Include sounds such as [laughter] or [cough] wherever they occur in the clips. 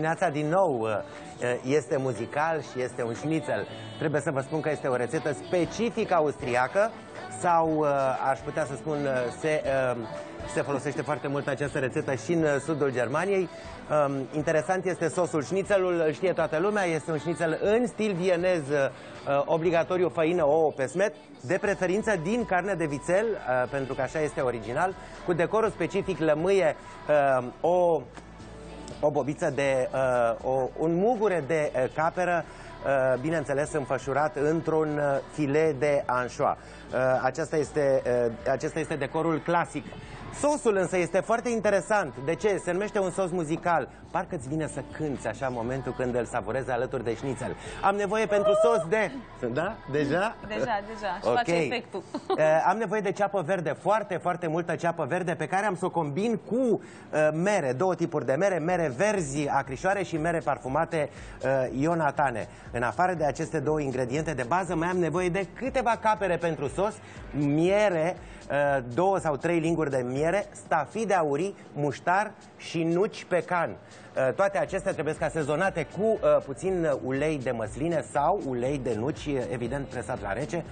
Dimineața din nou uh, este muzical și este un șnițel. Trebuie să vă spun că este o rețetă specific austriacă sau uh, aș putea să spun uh, se, se folosește foarte mult această rețetă și în sudul Germaniei. Um, interesant este sosul șnițelul, îl știe toată lumea, este un șnițel în stil vienez, obligatoriu făină, ouă, pesmet, de preferință din carne de vițel, pentru că așa este original, cu decorul specific lămâie o o bobiță de, uh, o, un mugure de uh, caperă, uh, bineînțeles înfășurat într-un uh, filet de anșoa. Uh, acesta, este, uh, acesta este decorul clasic Sosul însă este foarte interesant. De ce? Se numește un sos muzical. Parcă îți vine să cânți așa în momentul când îl savurezi alături de șnițel. Am nevoie pentru sos de... Da? Deja? Deja, deja. Și okay. face efectul. Uh, [laughs] am nevoie de ceapă verde, foarte, foarte multă ceapă verde, pe care am să o combin cu uh, mere, două tipuri de mere, mere verzi acrișoare și mere parfumate uh, ionatane. În afară de aceste două ingrediente de bază, mai am nevoie de câteva capere pentru sos, miere, uh, două sau trei linguri de miere, miere, stafii de aurii, muștar și nuci pecan. Uh, toate acestea trebuie ca sezonate cu uh, puțin ulei de măsline sau ulei de nuci, evident presat la rece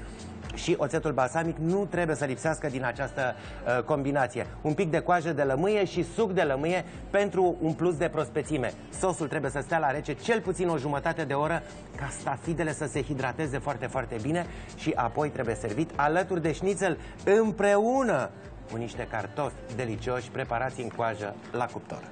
și oțetul balsamic nu trebuie să lipsească din această uh, combinație. Un pic de coajă de lămâie și suc de lămâie pentru un plus de prospețime. Sosul trebuie să stea la rece cel puțin o jumătate de oră ca stafidele să se hidrateze foarte, foarte bine și apoi trebuie servit alături de șnițel împreună cu niște cartofi delicioși preparați în coajă la cuptor.